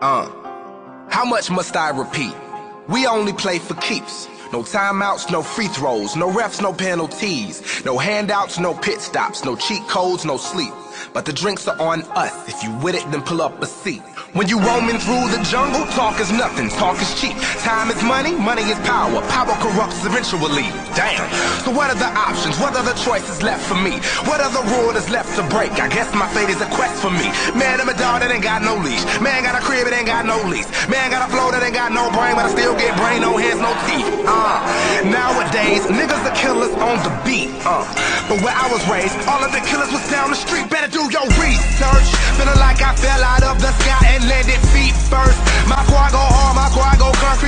Uh, how much must I repeat? We only play for keeps. No timeouts, no free throws, no refs, no penalties, no handouts, no pit stops, no cheat codes, no sleep. But the drinks are on us. If you with it, then pull up a seat. When you roaming through the jungle, talk is nothing, talk is cheap. Time is money, money is power. Power corrupts eventually. Damn. So what are the options? What are the choices left for me? What are the rules left to break? I guess my fate is a quest for me. Man, I'm a dog that ain't got no leash. Man got a crib, that ain't got no lease. Man got a flow that ain't got no brain, but I still get brain, no hands, no teeth. Uh, nowadays, niggas are killers on the beat. Uh, but where I was raised, all of the killers was down the street. Better do your research.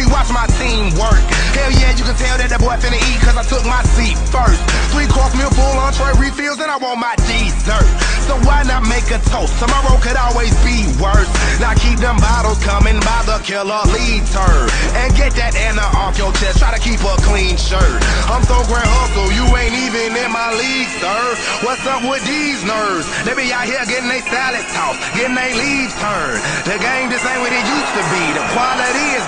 Concrete, watch my team work. Hell yeah, you can tell that that boy finna eat cause I took my seat first. Three course meal, full entree refills, and I want my dessert. So why not make a toast? Tomorrow could always be worse. Now keep them bottles coming by the killer lead turn. And get that Anna off your chest, try to keep a clean shirt. I'm so grand hustle, you ain't even in my league, sir. What's up with these nerves? They be out here getting they salad tossed, getting they leaves turned. The game just ain't what it used to be. The quality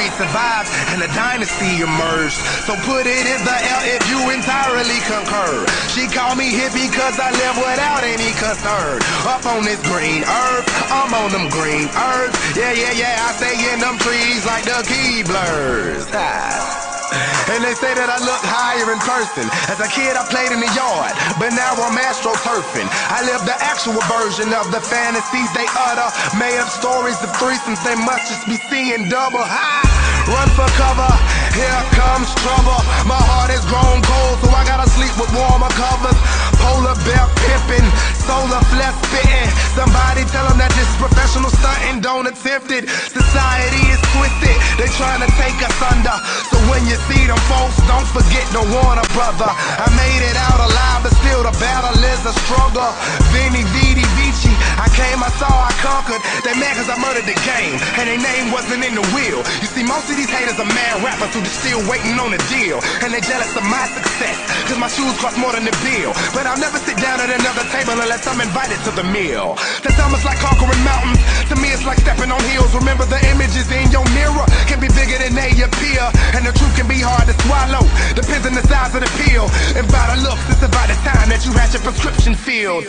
a survives and a dynasty emerged. So put it in the L if you entirely concur. She called me hippie cause I live without any concern. Up on this green earth, I'm on them green earth. Yeah, yeah, yeah, I stay in them trees like the Keeblers. Ah. And they say that I look higher in person. As a kid, I played in the yard, but now I'm astroturfing. I live the actual version of the fantasies they utter. Made up stories of threesomes, they must just be seeing double. Ha! Run for cover, here comes trouble. My heart is grown cold, so I gotta sleep with warmer covers. Polar bear pimping, solar flesh spitting. Somebody tell them that this professional stunting don't attempt it. Society is twisted, they trying to take us under. So when you see them folks, don't forget to warn a brother. I made it out alive, but still the battle is a struggle. Veni, Vidi, Vici, I came, I saw, I conquered. They mad cause I murdered the game, and their name wasn't in the wheel. You see, most of these haters are mad rappers who just still waiting on a deal. And they jealous of my success, cause my shoes cost more than the bill. But I'll never sit down at another table unless I'm invited to the meal. That's almost like conquering mountains. To me, it's like stepping on hills. Remember the images in your mirror can be bigger than they appear. And the truth can be hard to swallow. Depends on the size of the pill. And by the looks, it's about the time that you had your prescription filled.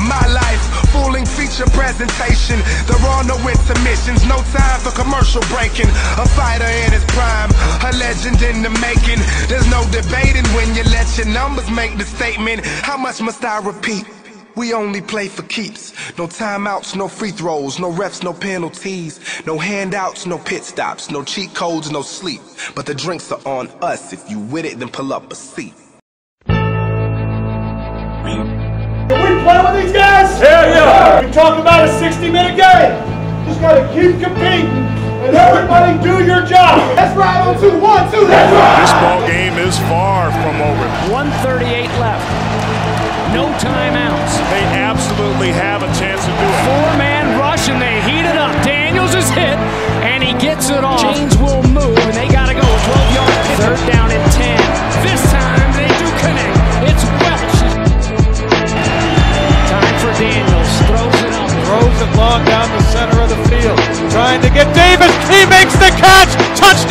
My life, fooling feature presentation. There are no intermissions, no time for commercial breaking. A fighter in his prime, a legend in the making. There's no debating when you let your numbers make the statement. How much must I repeat? We only play for keeps. No timeouts, no free throws, no refs, no penalties, no handouts, no pit stops, no cheat codes, no sleep. But the drinks are on us. If you with it, then pull up a seat. Can we play with these guys? Hell yeah! We talk about a 60-minute game. Just gotta keep competing and everybody do your job. That's right on two, one, two. That's right. This ball game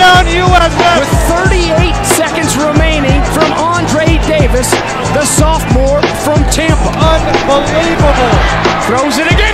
Touchdown USF. With 38 seconds remaining from Andre Davis, the sophomore from Tampa. Unbelievable. Throws it again.